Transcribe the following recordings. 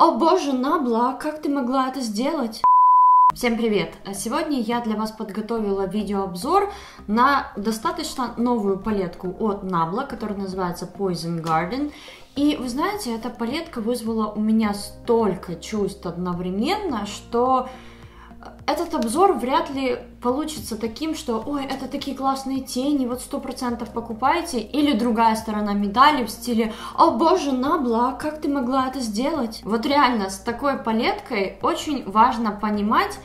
О боже, Набла, как ты могла это сделать? Всем привет! Сегодня я для вас подготовила видеообзор на достаточно новую палетку от Nabla, которая называется Poison Garden. И вы знаете, эта палетка вызвала у меня столько чувств одновременно, что этот обзор вряд ли получится таким, что «Ой, это такие классные тени, вот сто процентов покупайте», или другая сторона медали в стиле «О боже, Набла, как ты могла это сделать?» Вот реально, с такой палеткой очень важно понимать,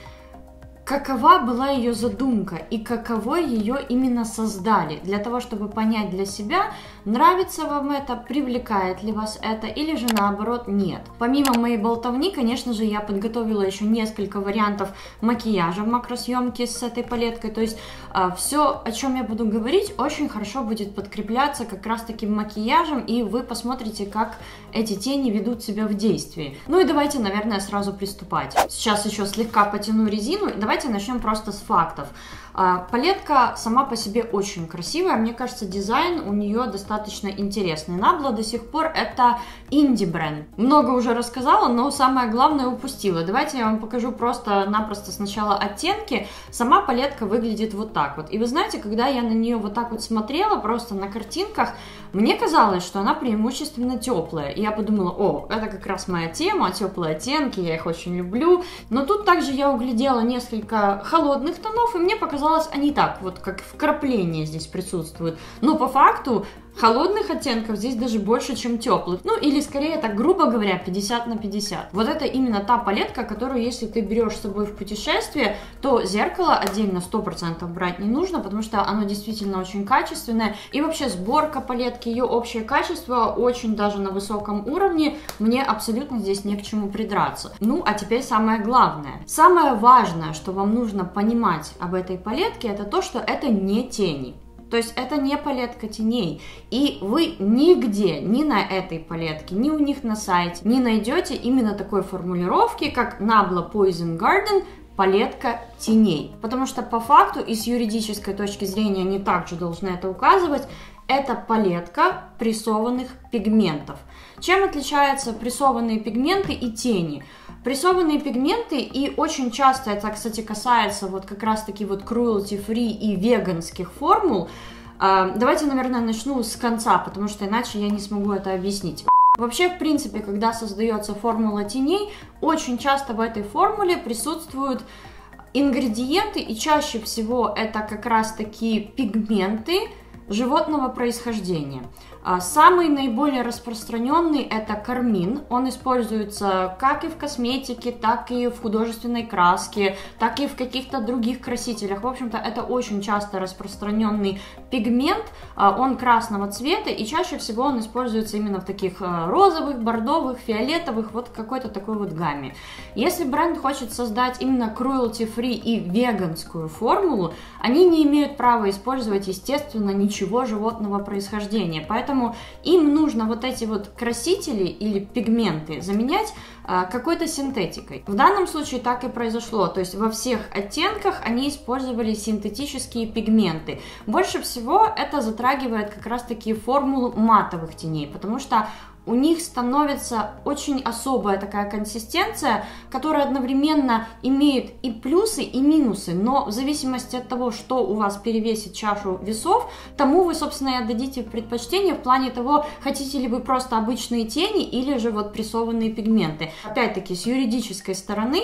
какова была ее задумка и каково ее именно создали, для того, чтобы понять для себя, нравится вам это, привлекает ли вас это, или же наоборот нет. Помимо моей болтовни, конечно же, я подготовила еще несколько вариантов макияжа в макросъемке с этой палеткой, то есть а, все, о чем я буду говорить, очень хорошо будет подкрепляться как раз таким макияжем, и вы посмотрите, как эти тени ведут себя в действии. Ну и давайте, наверное, сразу приступать. Сейчас еще слегка потяну резину, давайте давайте начнем просто с фактов. А, палетка сама по себе очень красивая, мне кажется, дизайн у нее достаточно интересный. Набла до сих пор это инди-бренд. Много уже рассказала, но самое главное упустила. Давайте я вам покажу просто-напросто сначала оттенки. Сама палетка выглядит вот так вот. И вы знаете, когда я на нее вот так вот смотрела, просто на картинках, мне казалось, что она преимущественно теплая. И я подумала, о, это как раз моя тема, теплые оттенки, я их очень люблю. Но тут также я углядела несколько холодных тонов, и мне показалось, казалось, они так, вот как вкрапление здесь присутствуют. Но по факту Холодных оттенков здесь даже больше, чем теплых. Ну, или скорее, так грубо говоря, 50 на 50. Вот это именно та палетка, которую, если ты берешь с собой в путешествие, то зеркало отдельно 100% брать не нужно, потому что оно действительно очень качественное. И вообще сборка палетки, ее общее качество очень даже на высоком уровне. Мне абсолютно здесь не к чему придраться. Ну, а теперь самое главное. Самое важное, что вам нужно понимать об этой палетке, это то, что это не тени. То есть это не палетка теней. И вы нигде, ни на этой палетке, ни у них на сайте не найдете именно такой формулировки, как Nabla Poison Garden палетка теней. Потому что по факту и с юридической точки зрения они также должны это указывать, это палетка прессованных пигментов. Чем отличаются прессованные пигменты и тени? Прессованные пигменты, и очень часто это, кстати, касается вот как раз-таки вот cruelty-free и веганских формул, а, Давайте, наверное, начну с конца, потому что иначе я не смогу это объяснить. Вообще, в принципе, когда создается формула теней, очень часто в этой формуле присутствуют ингредиенты, и чаще всего это как раз такие пигменты животного происхождения. А, самый наиболее распространенный это кармин. Он используется как и в косметике, так и в художественной краске, так и в каких-то других красителях. В общем-то, это очень часто распространенный пигмент. А, он красного цвета и чаще всего он используется именно в таких а, розовых, бордовых, фиолетовых, вот какой-то такой вот гамме. Если бренд хочет создать именно cruelty-free и веганскую формулу, они не имеют права использовать, естественно, ничего животного происхождения. Поэтому поэтому им нужно вот эти вот красители или пигменты заменять а, какой-то синтетикой. В данном случае так и произошло, то есть во всех оттенках они использовали синтетические пигменты. Больше всего это затрагивает как раз таки формулу матовых теней, потому что у них становится очень особая такая консистенция, которая одновременно имеет и плюсы, и минусы, но в зависимости от того, что у вас перевесит чашу весов, тому вы, собственно, и отдадите предпочтение в плане того, хотите ли вы просто обычные тени или же вот прессованные пигменты. Опять-таки, с юридической стороны,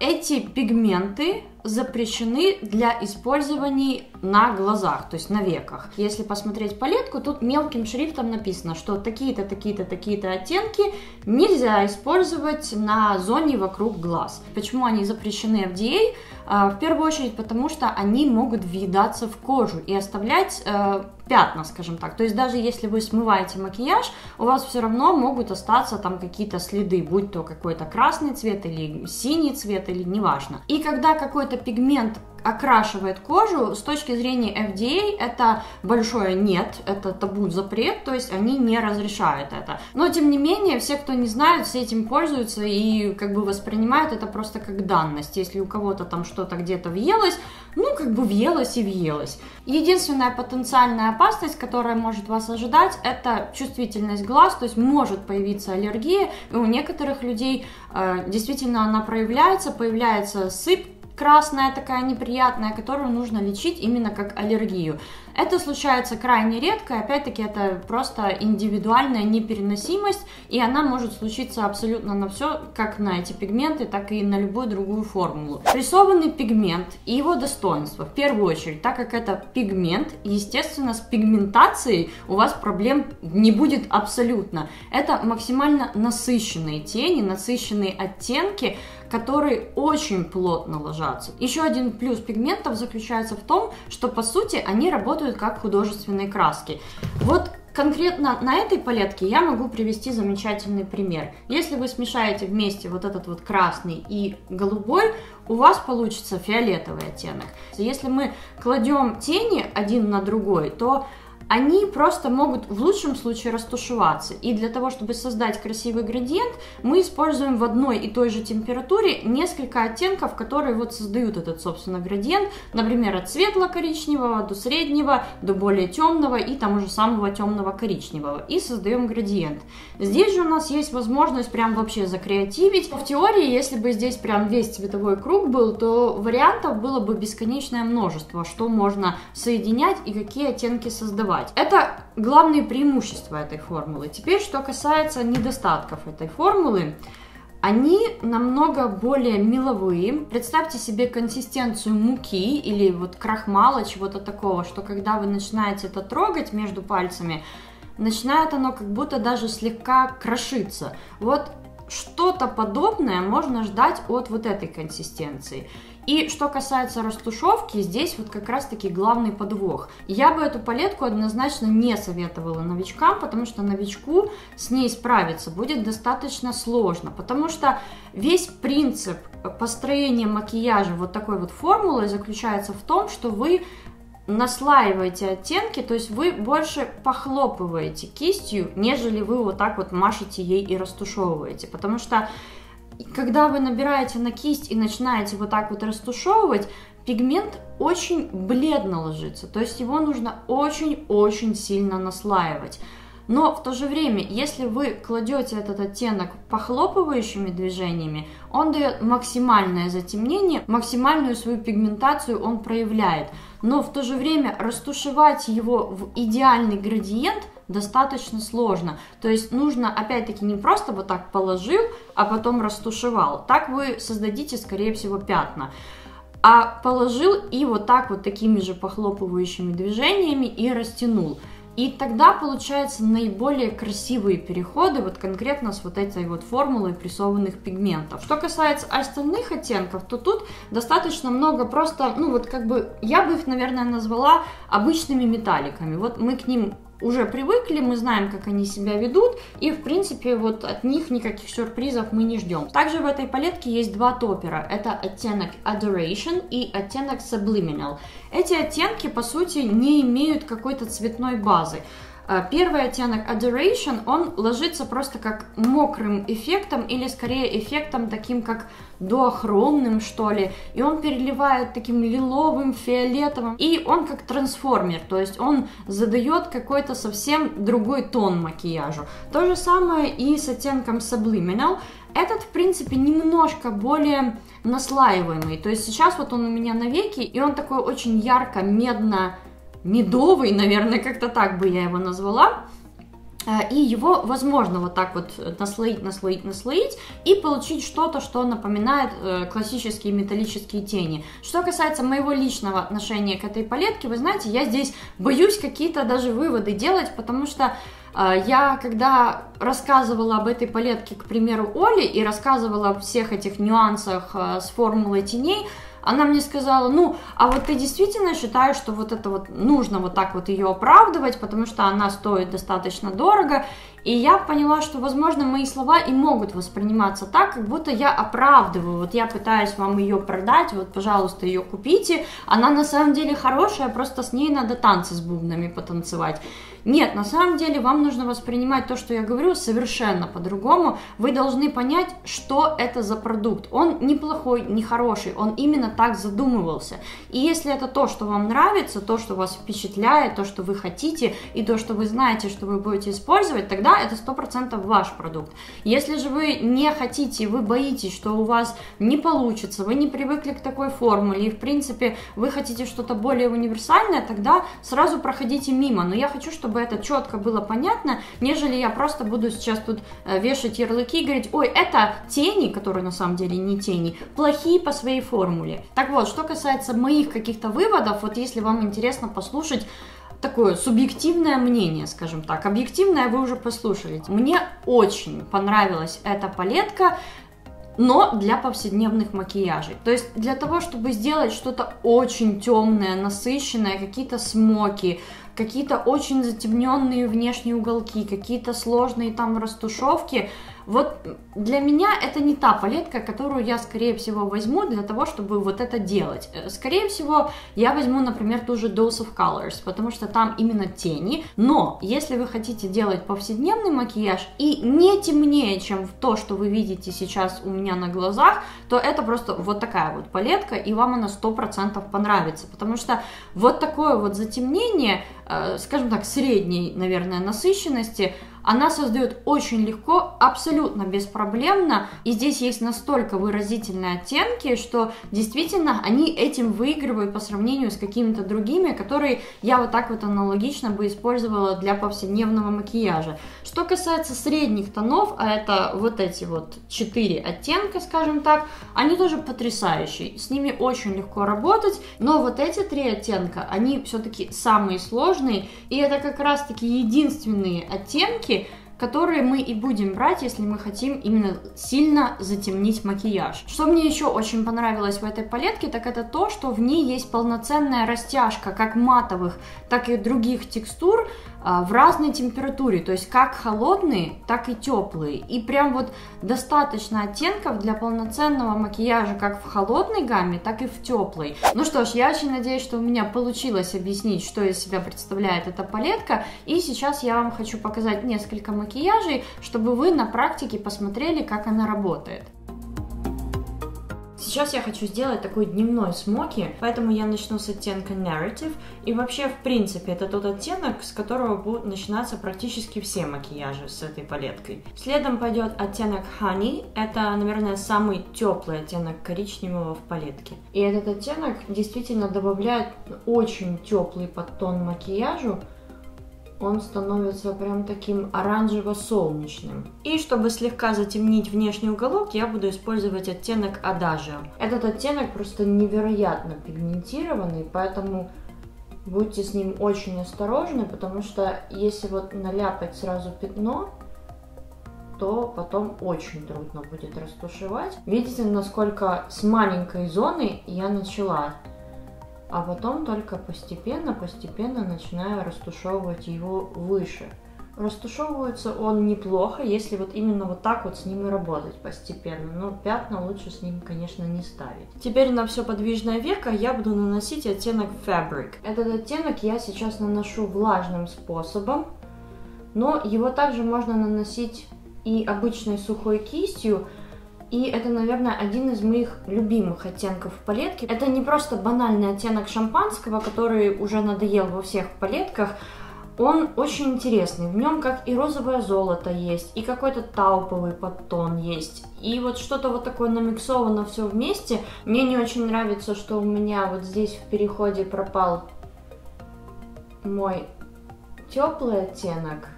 эти пигменты запрещены для использования на глазах, то есть на веках. Если посмотреть палетку, тут мелким шрифтом написано, что такие-то, такие-то, такие-то оттенки нельзя использовать на зоне вокруг глаз. Почему они запрещены FDA? А, в первую очередь потому, что они могут въедаться в кожу и оставлять э, пятна, скажем так. То есть даже если вы смываете макияж, у вас все равно могут остаться там какие-то следы, будь то какой-то красный цвет или синий цвет или неважно. И когда какой-то какой-то пигмент окрашивает кожу, с точки зрения FDA это большое нет, это табу запрет, то есть они не разрешают это. Но тем не менее, все, кто не знают, все этим пользуются и как бы воспринимают это просто как данность. Если у кого-то там что-то где-то въелось, ну как бы въелось и въелось. Единственная потенциальная опасность, которая может вас ожидать, это чувствительность глаз, то есть может появиться аллергия, и у некоторых людей э, действительно она проявляется, появляется сыпь, красная такая неприятная, которую нужно лечить именно как аллергию. Это случается крайне редко, опять-таки это просто индивидуальная непереносимость, и она может случиться абсолютно на все, как на эти пигменты, так и на любую другую формулу. Рисованный пигмент и его достоинства. В первую очередь, так как это пигмент, естественно, с пигментацией у вас проблем не будет абсолютно. Это максимально насыщенные тени, насыщенные оттенки, которые очень плотно ложатся. Еще один плюс пигментов заключается в том, что по сути они работают как художественные краски. Вот конкретно на этой палетке я могу привести замечательный пример. Если вы смешаете вместе вот этот вот красный и голубой, у вас получится фиолетовый оттенок. Если мы кладем тени один на другой, то они просто могут в лучшем случае растушеваться. И для того, чтобы создать красивый градиент, мы используем в одной и той же температуре несколько оттенков, которые вот создают этот, собственно, градиент. Например, от светло-коричневого до среднего, до более темного и там уже самого темного коричневого. И создаем градиент. Здесь же у нас есть возможность прям вообще закреативить. В теории, если бы здесь прям весь цветовой круг был, то вариантов было бы бесконечное множество, что можно соединять и какие оттенки создавать создавать. Это главные преимущества этой формулы. Теперь, что касается недостатков этой формулы, они намного более меловые. Представьте себе консистенцию муки или вот крахмала, чего-то такого, что когда вы начинаете это трогать между пальцами, начинает оно как будто даже слегка крошиться. Вот что-то подобное можно ждать от вот этой консистенции. И что касается растушевки, здесь вот как раз-таки главный подвох. Я бы эту палетку однозначно не советовала новичкам, потому что новичку с ней справиться будет достаточно сложно, потому что весь принцип построения макияжа вот такой вот формулы заключается в том, что вы наслаиваете оттенки, то есть вы больше похлопываете кистью, нежели вы вот так вот машете ей и растушевываете, потому что когда вы набираете на кисть и начинаете вот так вот растушевывать, пигмент очень бледно ложится, то есть его нужно очень-очень сильно наслаивать. Но в то же время, если вы кладете этот оттенок похлопывающими движениями, он дает максимальное затемнение, максимальную свою пигментацию он проявляет. Но в то же время растушевать его в идеальный градиент достаточно сложно. То есть нужно опять-таки не просто вот так положил, а потом растушевал. Так вы создадите, скорее всего, пятна а положил и вот так вот такими же похлопывающими движениями и растянул. И тогда получаются наиболее красивые переходы вот конкретно с вот этой вот формулой прессованных пигментов. Что касается остальных оттенков, то тут достаточно много просто, ну вот как бы, я бы их, наверное, назвала обычными металликами. Вот мы к ним уже привыкли, мы знаем, как они себя ведут, и, в принципе, вот от них никаких сюрпризов мы не ждем. Также в этой палетке есть два топера. Это оттенок Adoration и оттенок Subliminal. Эти оттенки, по сути, не имеют какой-то цветной базы. А, первый оттенок Adoration, он ложится просто как мокрым эффектом или скорее эффектом таким как дуохромным что ли, и он переливает таким лиловым, фиолетовым, и он как трансформер, то есть он задает какой-то совсем другой тон макияжу. То же самое и с оттенком Subliminal, этот, в принципе, немножко более наслаиваемый. То есть сейчас вот он у меня на веке, и он такой очень ярко, медно медовый, наверное, как-то так бы я его назвала. Э, и его возможно вот так вот наслоить, наслоить, наслоить и получить что-то, что напоминает э, классические металлические тени. Что касается моего личного отношения к этой палетке, вы знаете, я здесь боюсь какие-то даже выводы делать, потому что э, я, когда рассказывала об этой палетке, к примеру, Оле, и рассказывала о всех этих нюансах с формулой теней, она мне сказала, ну, а вот ты действительно считаешь, что вот это вот нужно вот так вот ее оправдывать, потому что она стоит достаточно дорого. И я поняла, что, возможно, мои слова и могут восприниматься так, как будто я оправдываю. Вот я пытаюсь вам ее продать, вот, пожалуйста, ее купите. Она на самом деле хорошая, просто с ней надо танцы с бубнами потанцевать. Нет, на самом деле вам нужно воспринимать то, что я говорю, совершенно по-другому. Вы должны понять, что это за продукт. Он неплохой, не хороший, он именно так задумывался. И если это то, что вам нравится, то, что вас впечатляет, то, что вы хотите, и то, что вы знаете, что вы будете использовать, тогда это 100% ваш продукт. Если же вы не хотите, вы боитесь, что у вас не получится, вы не привыкли к такой формуле, и в принципе вы хотите что-то более универсальное, тогда сразу проходите мимо. Но я хочу, чтобы это четко было понятно, нежели я просто буду сейчас тут э, вешать ярлыки и говорить, ой, это тени, которые на самом деле не тени, плохие по своей формуле. Так вот, что касается моих каких-то выводов, вот если вам интересно послушать такое субъективное мнение, скажем так. Объективное вы уже послушали. Мне очень понравилась эта палетка но для повседневных макияжей. То есть для того, чтобы сделать что-то очень темное, насыщенное, какие-то смоки, какие-то очень затемненные внешние уголки, какие-то сложные там растушевки, вот для меня это не та палетка, которую я, скорее всего, возьму для того, чтобы вот это делать. Э, скорее всего, я возьму, например, ту же Dose of Colors, потому что там именно тени. Но если вы хотите делать повседневный макияж и не темнее, чем то, что вы видите сейчас у меня на глазах, то это просто вот такая вот палетка, и вам она 100% понравится. Потому что вот такое вот затемнение, э, скажем так, средней, наверное, насыщенности, она создает очень легко, абсолютно беспроблемно, и здесь есть настолько выразительные оттенки, что действительно они этим выигрывают по сравнению с какими-то другими, которые я вот так вот аналогично бы использовала для повседневного макияжа. Что касается средних тонов, а это вот эти вот четыре оттенка, скажем так, они тоже потрясающие, с ними очень легко работать, но вот эти три оттенка, они все-таки самые сложные, и это как раз-таки единственные оттенки, que которые мы и будем брать, если мы хотим именно сильно затемнить макияж. Что мне еще очень понравилось в этой палетке, так это то, что в ней есть полноценная растяжка как матовых, так и других текстур, а, в разной температуре, то есть как холодные, так и теплые. И прям вот достаточно оттенков для полноценного макияжа как в холодной гамме, так и в теплой. Ну что ж, я очень надеюсь, что у меня получилось объяснить, что из себя представляет эта палетка. И сейчас я вам хочу показать несколько макияжей, чтобы вы на практике посмотрели, как она работает. Сейчас я хочу сделать такой дневной смоки, поэтому я начну с оттенка Narrative. И вообще, в принципе, это тот оттенок, с которого будут начинаться практически все макияжи с этой палеткой. Следом пойдет оттенок Honey. Это, наверное, самый теплый оттенок коричневого в палетке. И этот оттенок действительно добавляет очень теплый подтон макияжу, он становится прям таким оранжево-солнечным. И чтобы слегка затемнить внешний уголок, я буду использовать оттенок Adagio. Этот оттенок просто невероятно пигментированный, поэтому будьте с ним очень осторожны, потому что если вот наляпать сразу пятно, то потом очень трудно будет растушевать. Видите, насколько с маленькой зоны я начала а потом только постепенно, постепенно начинаю растушевывать его выше. Растушевывается он неплохо, если вот именно вот так вот с ним и работать постепенно. Но пятна лучше с ним, конечно, не ставить. Теперь на все подвижное веко я буду наносить оттенок Fabric. Этот оттенок я сейчас наношу влажным способом, но его также можно наносить и обычной сухой кистью, и это, наверное, один из моих любимых оттенков в палетке. Это не просто банальный оттенок шампанского, который уже надоел во всех палетках. Он очень интересный. В нем как и розовое золото есть, и какой-то тауповый подтон есть. И вот что-то вот такое намиксовано все вместе. Мне не очень нравится, что у меня вот здесь в переходе пропал мой теплый оттенок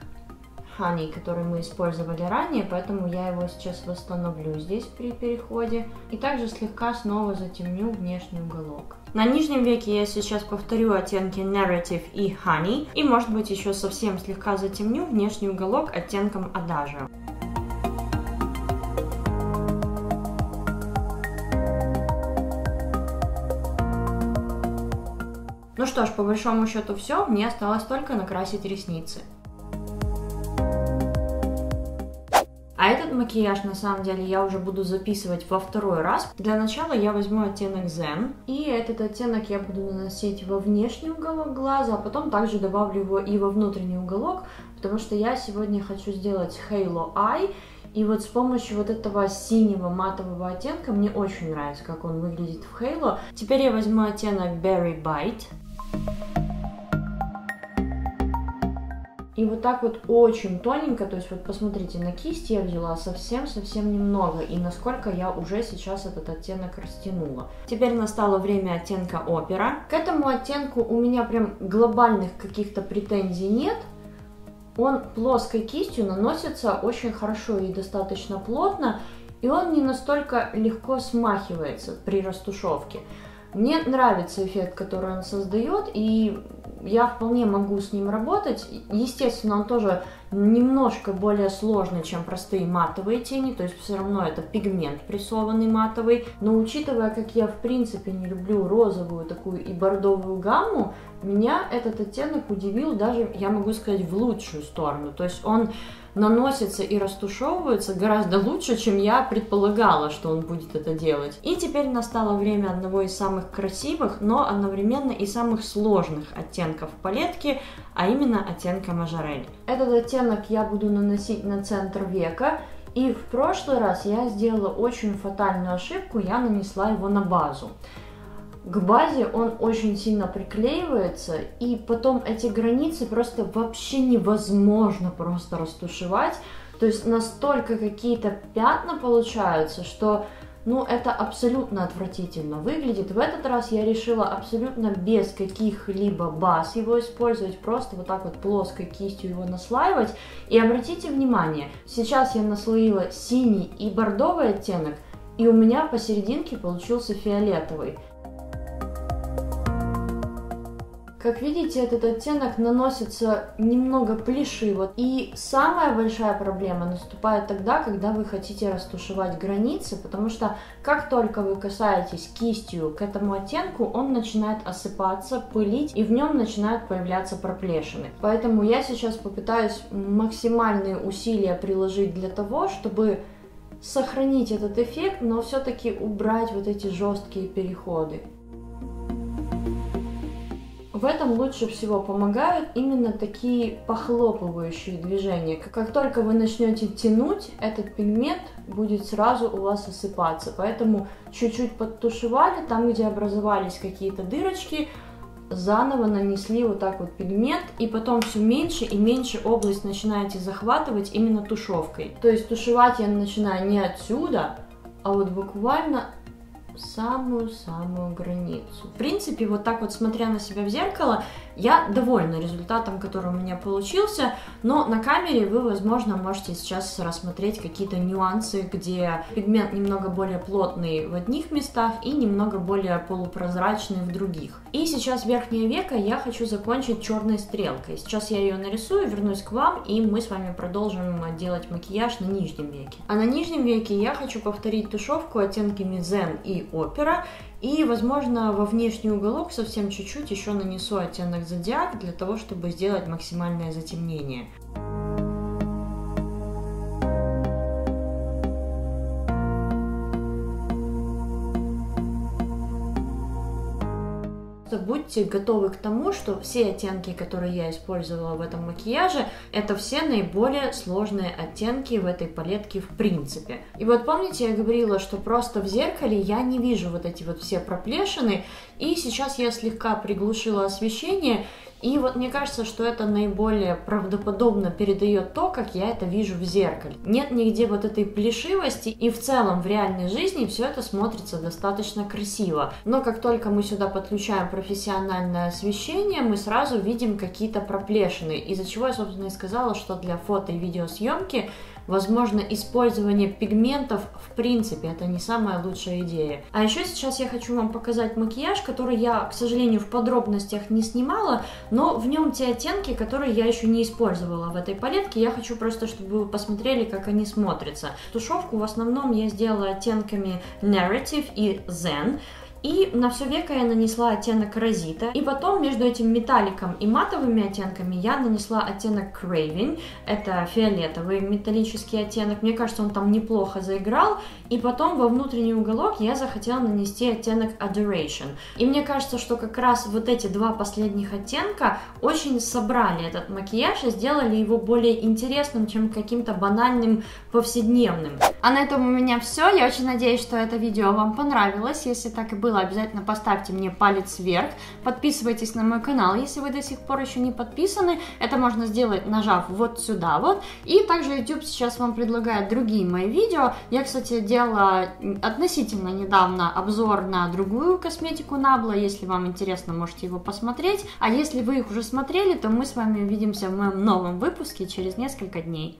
honey, который мы использовали ранее, поэтому я его сейчас восстановлю здесь при переходе. И также слегка снова затемню внешний уголок. На нижнем веке я сейчас повторю оттенки Narrative и Honey, и может быть еще совсем слегка затемню внешний уголок оттенком Adagio. Ну что ж, по большому счету все, мне осталось только накрасить ресницы. Макияж, на самом деле, я уже буду записывать во второй раз. Для начала я возьму оттенок Zen, и этот оттенок я буду наносить во внешний уголок глаза, а потом также добавлю его и во внутренний уголок, потому что я сегодня хочу сделать Halo Eye, и вот с помощью вот этого синего матового оттенка мне очень нравится, как он выглядит в Halo. Теперь я возьму оттенок Berry Bite. И вот так вот очень тоненько, то есть вот посмотрите, на кисть я взяла совсем-совсем немного, и насколько я уже сейчас этот оттенок растянула. Теперь настало время оттенка опера. К этому оттенку у меня прям глобальных каких-то претензий нет, он плоской кистью наносится очень хорошо и достаточно плотно, и он не настолько легко смахивается при растушевке. Мне нравится эффект, который он создает, и я вполне могу с ним работать. Естественно, он тоже немножко более сложный, чем простые матовые тени, то есть все равно это пигмент прессованный матовый. Но учитывая, как я в принципе не люблю розовую такую и бордовую гамму, меня этот оттенок удивил даже, я могу сказать, в лучшую сторону. То есть он наносится и растушевывается гораздо лучше, чем я предполагала, что он будет это делать. И теперь настало время одного из самых красивых, но одновременно и самых сложных оттенков палетки, а именно оттенка Мажорель. Этот оттенок я буду наносить на центр века, и в прошлый раз я сделала очень фатальную ошибку, я нанесла его на базу к базе он очень сильно приклеивается, и потом эти границы просто вообще невозможно просто растушевать. То есть настолько какие-то пятна получаются, что ну, это абсолютно отвратительно выглядит. В этот раз я решила абсолютно без каких-либо баз его использовать, просто вот так вот плоской кистью его наслаивать. И обратите внимание, сейчас я наслоила синий и бордовый оттенок, и у меня посерединке получился фиолетовый. Как видите, этот оттенок наносится немного плешиво. И самая большая проблема наступает тогда, когда вы хотите растушевать границы, потому что как только вы касаетесь кистью к этому оттенку, он начинает осыпаться, пылить, и в нем начинают появляться проплешины. Поэтому я сейчас попытаюсь максимальные усилия приложить для того, чтобы сохранить этот эффект, но все-таки убрать вот эти жесткие переходы. В этом лучше всего помогают именно такие похлопывающие движения. Как только вы начнете тянуть, этот пигмент будет сразу у вас осыпаться. Поэтому чуть-чуть подтушевали, там, где образовались какие-то дырочки, заново нанесли вот так вот пигмент, и потом все меньше и меньше область начинаете захватывать именно тушевкой. То есть тушевать я начинаю не отсюда, а вот буквально самую-самую границу. В принципе, вот так вот смотря на себя в зеркало, я довольна результатом, который у меня получился, но на камере вы, возможно, можете сейчас рассмотреть какие-то нюансы, где пигмент немного более плотный в одних местах и немного более полупрозрачный в других. И сейчас верхнее веко я хочу закончить черной стрелкой. Сейчас я ее нарисую, вернусь к вам, и мы с вами продолжим делать макияж на нижнем веке. А на нижнем веке я хочу повторить тушевку оттенками Zen и Opera и, возможно, во внешний уголок совсем чуть-чуть еще нанесу оттенок зодиак для того, чтобы сделать максимальное затемнение. Будьте готовы к тому, что все оттенки, которые я использовала в этом макияже, это все наиболее сложные оттенки в этой палетке в принципе. И вот помните, я говорила, что просто в зеркале я не вижу вот эти вот все проплешины, и сейчас я слегка приглушила освещение, и вот мне кажется, что это наиболее правдоподобно передает то, как я это вижу в зеркале. Нет нигде вот этой плешивости, и в целом в реальной жизни все это смотрится достаточно красиво. Но как только мы сюда подключаем профессиональное освещение, мы сразу видим какие-то проплешины, из-за чего я, собственно, и сказала, что для фото и видеосъемки Возможно, использование пигментов в принципе это не самая лучшая идея. А еще сейчас я хочу вам показать макияж, который я, к сожалению, в подробностях не снимала, но в нем те оттенки, которые я еще не использовала в этой палетке. Я хочу просто, чтобы вы посмотрели, как они смотрятся. Тушевку в основном я сделала оттенками Narrative и Zen. И на все веко я нанесла оттенок Розита. И потом между этим металликом и матовыми оттенками я нанесла оттенок Craving. Это фиолетовый металлический оттенок. Мне кажется, он там неплохо заиграл. И потом во внутренний уголок я захотела нанести оттенок Adoration. И мне кажется, что как раз вот эти два последних оттенка очень собрали этот макияж и сделали его более интересным, чем каким-то банальным повседневным. А на этом у меня все. Я очень надеюсь, что это видео вам понравилось. Если так и было, обязательно поставьте мне палец вверх. Подписывайтесь на мой канал, если вы до сих пор еще не подписаны. Это можно сделать, нажав вот сюда вот. И также YouTube сейчас вам предлагает другие мои видео. Я, кстати, делала относительно недавно обзор на другую косметику Nabla. Если вам интересно, можете его посмотреть. А если вы их уже смотрели, то мы с вами увидимся в моем новом выпуске через несколько дней.